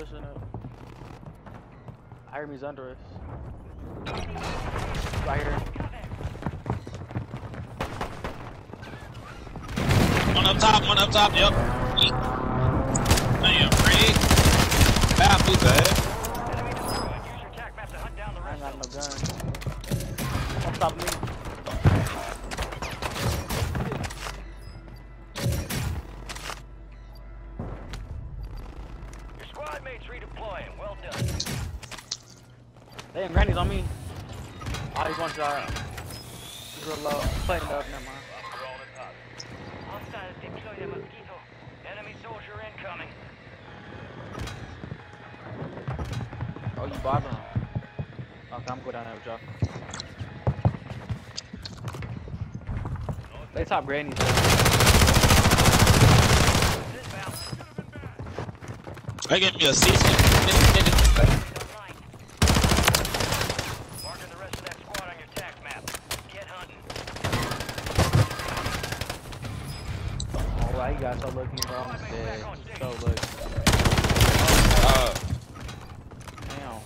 pushing up. Ironme's under us. Right here. One up top, one up top, yep. Damn, Freddy. Bad blue bad. Enemy destroyed. Use your tac map to hunt down the I ain't got no gun. On top of me. Squad mates redeploying. Well done. Damn, Granny's on me. Oh, he's one shot. He's real low. Playing up, never mind. Hostiles deploy the mosquito. Enemy soldier incoming. Oh, you bothering him. Okay, I'm going down there with y'all. They top Granny's. They give me a season. Online. Marking the rest of that squad on your tac map. Get hunting. Oh, wow, you guys so lucky, bro. I'm dead. So lucky. Uh, Damn.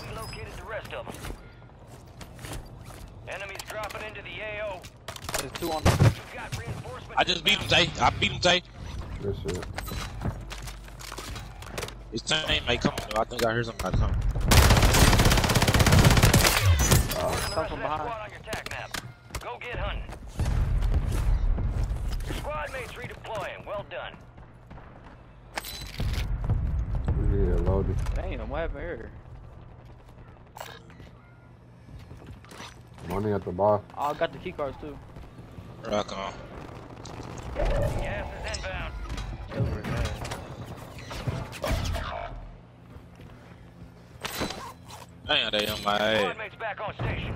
We located the rest of them. Enemies dropping into the AO. There's two on. You've got reinforcements. I just beat him, Tay. I beat him, Tay. Good shit. His teammate coming, though. I think I heard somebody coming. Marking the Come rest from behind. squad on your tac map. Go get hunting. Your squad mates redeploying. Well done. Yeah, loaded. Damn, what happened here? Money at the bar. Oh, I got the key cards too. Rock on. Gas is inbound. Over it. Damn, they on my head. mates back on station.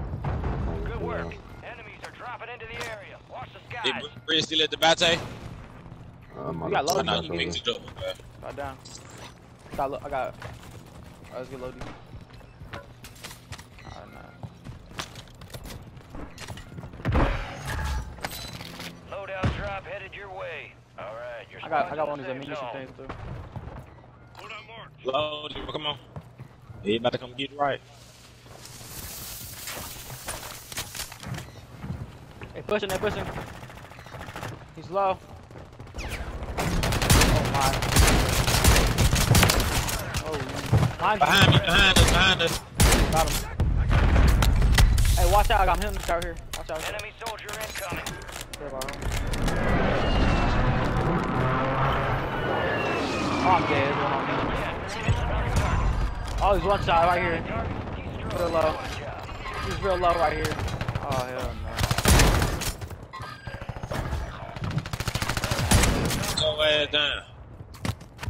Good work. Enemies are dropping into the area. Watch the Hey, skies. Bree still at the bate? Um, We got I loaded. know you picked it up, man. Got down. Got lo- I got. I was get loaded. Alright, nah. Drop headed your way. All right, your I got I squad's got in one of the these safe ammunition zone. things too. Load, come on. He about to come get right. They pushing, they pushing. He's low. Oh my. Oh, behind you. Behind me, behind us, behind us. Got him. Hey, watch out! I got him out here. Watch out. Enemy soldier incoming. Another target. Oh, he's one shot right here. Target destroyed. Real low. He's real low right here. Oh hell no. Go ahead down.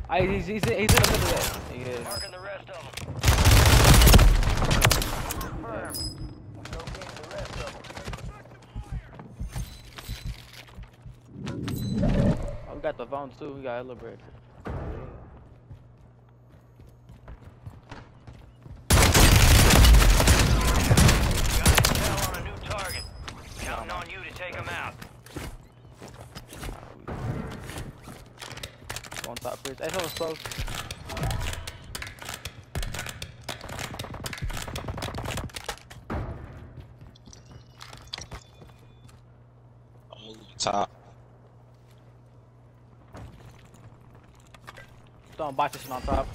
I, he's, he's, he's in the middle of that. Yeah. Marking the rest of them. Confirm. Located the rest of them. Oh, we got the phones too. We got hella bread. Got intel on a new target. Counting on you to take them out. On top bridge. Hey, someone's close. I'm moving top. Throwing buy fishing on top.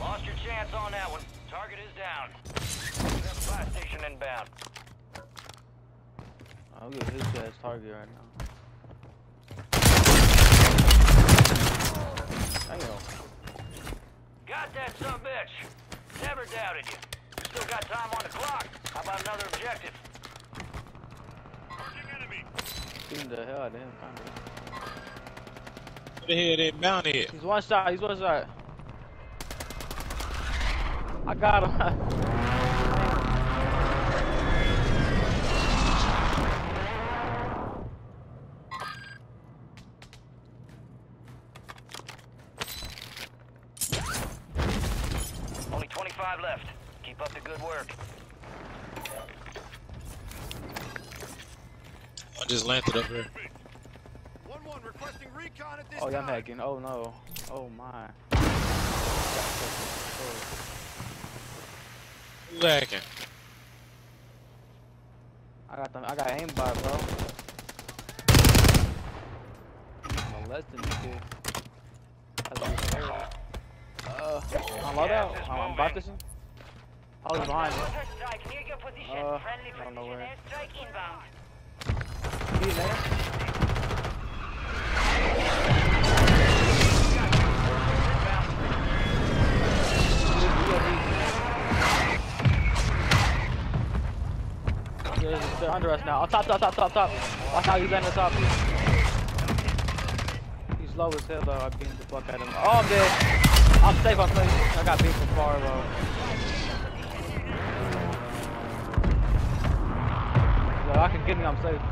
Lost your chance on that one. Target is down. We have a buy station inbound. We got his ass target right now. Damn. Got that son of a bitch. Never doubted you. You still got time on the clock. How about another objective? Beating the hell out of him, kinda. Where the hell that bounty at? He's one shot. He's one shot. I got him. Only 25 left. Keep up the good work. Just landed up here. One one requesting recon at this Oh, yeah, I'm hacking. Oh no. Oh my. Who? I got them. I got aimbot, bro. Molesting this kid. That's what he's. Uh, I'm low out. I'm, I'm about this. Oh, he's behind me. Strike position. Uh, Friendly I don't know where. Airstrike there. They're, under us now. Oh, top, top, top, top, top. Watch how he's landing the top. He's low as hell though. I beat the fuck out of him. Oh, I'm dead. I'm safe. I'm safe. I got beat from far. Look, I can get me. I'm safe.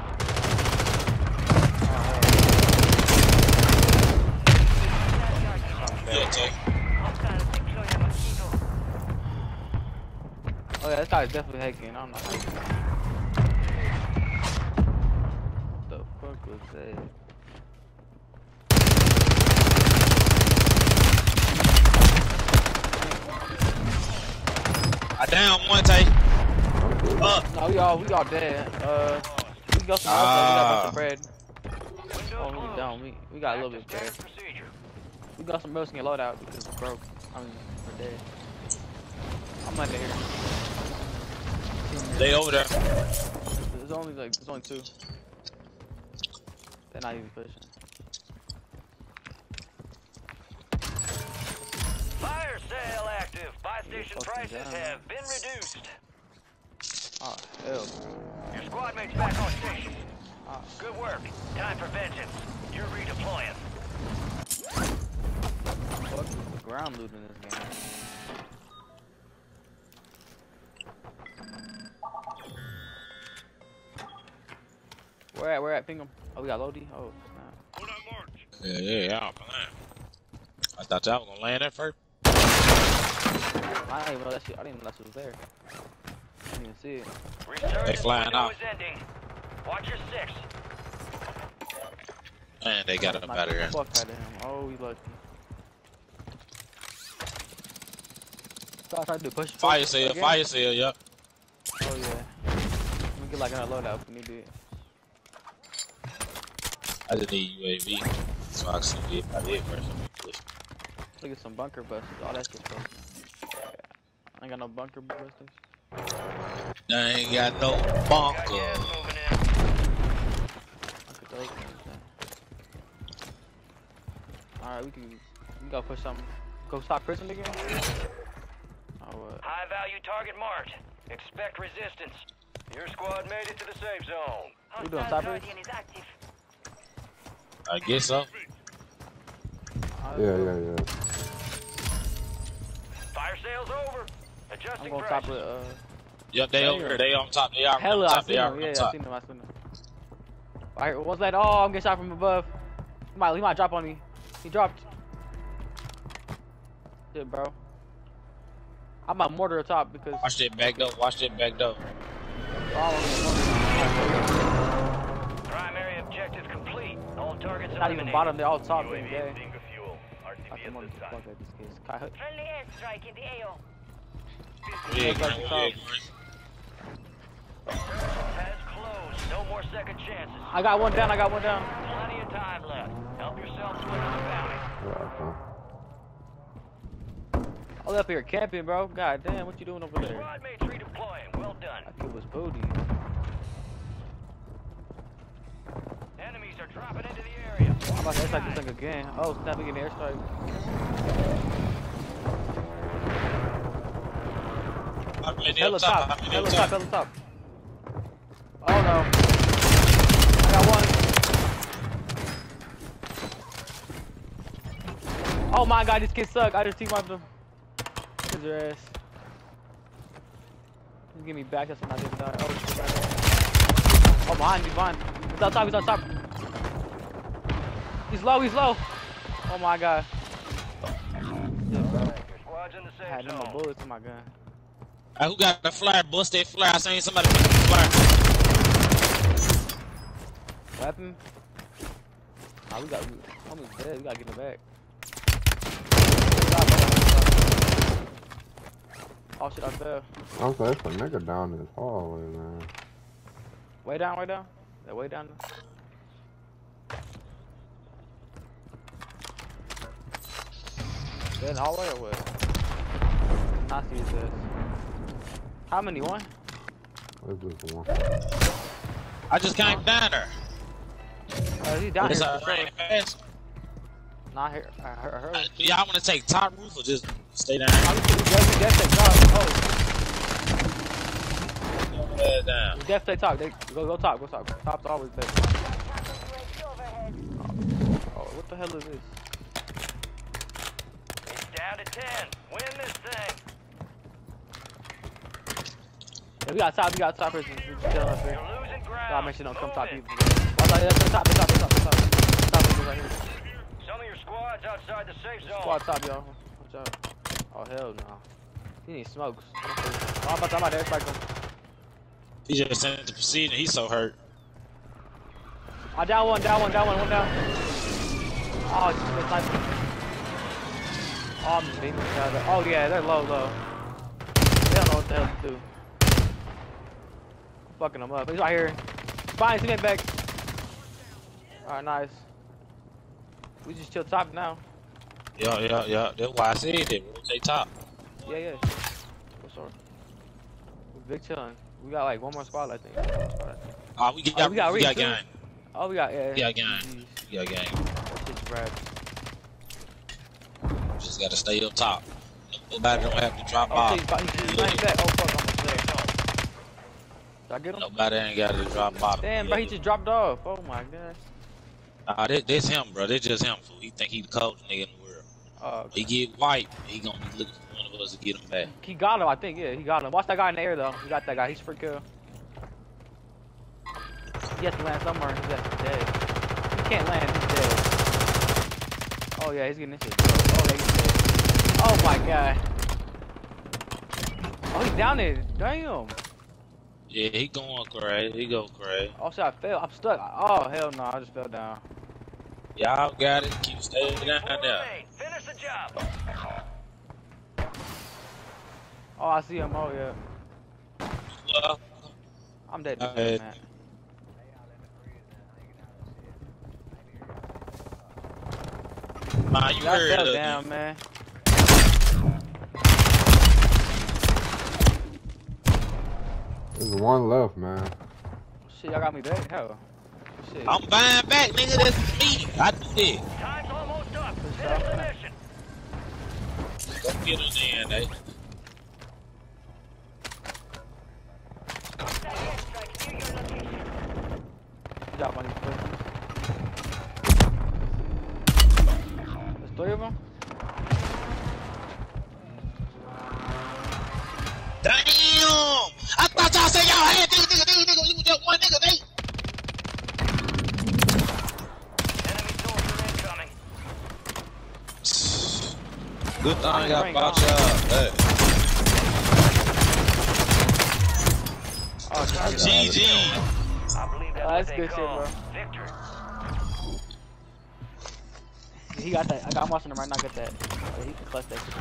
Yeah, Tay. Hostiles deploy a mosquito. Oh yeah, this guy's definitely hacking. I don't know. What the fuck was that? I down one, Tay. Up. No, we all we all dead. Uh, we got some Ah. we got a bunch of bread. Oh, we down. We we got a little bit of bread. Standard procedure. We got some roasting and loadout because we're broke. I mean, we're dead. I'm not here. They over there. There's only like there's only two. They're not even pushing. Fire sale active. Buy station prices down. have been reduced. Oh hell. Your squad mates back on station. Ah. Good work. Time for vengeance. You're redeploying. Fuck the ground loot in this game. Where at? Where at? Ping 'em. Oh, we got Lodi. Oh, snap. Yeah, yeah, yeah. I'm playing. I thought y'all was gonna land that first. I didn't even know that shit. I didn't even know that shit was there. I didn't even see it. Resurgence They flying off. Watch your six. Man, they got up Knocked out of here. Fuck out of him. Oh, we lucky. So I tried to do push. Fire push sale, again. fire sale, yup. Oh yeah. We get like another loadout if we need it. I just need UAV. So I can see if I did first. Look at some bunker busters. All that shit. Stuff. I ain't got no bunker busters. I ain't got no bunker. Look at those. Alright, we can we go push something. Go stop prison again? What? High value target marked. Expect resistance. Your squad made it to the safe zone. We doing Hostile top base? Guardian is. I guess so. Alright, Yeah, yeah, yeah. Fire sales over. Adjusting I'm gonna prices. top it. Uh, Yup, they over here. They on top. They are hella, on top. seen They are him. on Yeah, I top. seen him. I seen him. Alright, what's that? Oh, I'm getting shot from above. He might, he might drop on me. He dropped. Shit, bro. I'm about mortar up top because. Watch that back up. Watch that back up. Oh, Primary objective complete. All targets not even bottom, they're all top. Yeah. bingo fuel. I can want to fuck at this case. Friendly airstrike in the AO. Yeah, Back green, up yeah, Has closed. No more second chances. I got one down. I got one down. Plenty of time left. Help yourself to another bounty. Yeah, okay. I was up here camping, bro. God damn, what you doing over there? Squad mates redeploying. Well done. That kid was booty. Enemies are dropping into the area. I'm about to airstrike this thing again. Oh, snap, we getting airstrike. How many Hella top? top, How hella top, top? hella top. Oh no. I got one. Oh my god, this kid suck. I just team wiped him. Your ass. Just give me back, that's when I didn't die. Oh, shit, right. Oh, behind, he's behind. He's on top, he's on top. He's low, he's low. Oh my god. Yeah, bro. Your squad's in the I had no more bullets in my gun. Uh, who got the flare? Bust that flare. I seen somebody put the flare. Weapon? Nah, we got. We, almost dead. We gotta get him back. Oh shit, I fell. I'm sorry, it's a nigga down this hallway, man. Way down, way down. That way down. They in the hallway or what? Not see this. How many? One? What's this one? I just came down there. Oh, he down It's here. for sure. raining fast. Nah, here. I heard. I. Uh, Y'all want to take top roof or just stay down Oh, we, we definitely, definitely talk. Oh, here? down. we definitely talk. They, go, go talk. Go talk. Top's always better. Oh, what the hell is this? It's down to 10. Win this thing. Yeah, we got top. We got top. We're just chilling up here. You're losing ground. Gotta make sure don't come top people. Oh, no, that's the top. The top. The top. The top. Top is right here. Some of your squad's outside the safe zone. Squad top, y'all. Watch out. Oh hell no. He needs smokes. Oh, I'm about to, I'm about to. He just sent the proceeding. He's so hurt. Oh, down one, down one, down one, one down. Oh, just good sniper. Oh, I'm beating guy. up. Oh yeah, they're low, low. They don't know what the hell to do. I'm fucking him up. He's right here. Fine, teammate back. Alright, nice. We just chill top now. Yeah, yeah, yeah. That's why I said that. Rotate top. Yeah, yeah. What's up? Big chillin'. We got like one more squad, I think. One more squad, I think. Oh, we got, Oh, we got we got game. Oh, we got yeah. We got. GGs. We got. That shit's. Just gotta stay up top. Nobody don't have to drop Oh, off. he's, he's, he's back. Oh fuck, I'm dead. Did I get him? Nobody ain't got to drop bottom. Damn, bro, he just dropped off. Oh my gosh. Nah, that, that's him, bro. That's just him. Fool. He think he the coldest nigga in the world. Uh, He get white, he gonna be looking for one to get him back. he got him, I think. Yeah, he got him. Watch that guy in the air though. He got that guy. He's for kill. He has to land somewhere. He's at dead. He can't land. He's dead. Oh yeah, he's getting this shit. Oh yeah, he's dead. Oh my god. Oh, he's down there. Damn. Yeah, he going crazy. He go crazy. Oh shit, I fell. I'm stuck. Oh hell no, I just fell down. Y'all got it. Keep staying down Four there. Finish the job. Oh, I see him. Oh yeah. Well, I'm dead. Alright. man. nah, you I heard fell of down, man. There's one left, man. Shit, y'all got me back. Hell. Shit. I'm buying back, nigga. That's me. I do that. Time's almost up. Finish the mission. Go get him then, eh? Good thing I Bring bought y'all. Hey. Oh, God. GG. I believe that's Oh, that's good shit, bro. victory. He got that. I got, I'm watching him right now get that. He can clutch that shit.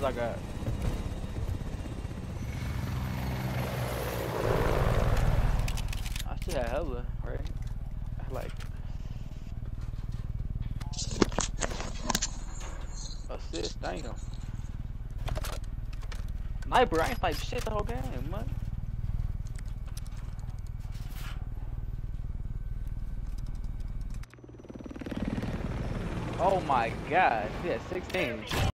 Because I got. I still had hella, right? I like. Assist, damn. I ain't sniped shit the whole game, man. Oh my god, had 16.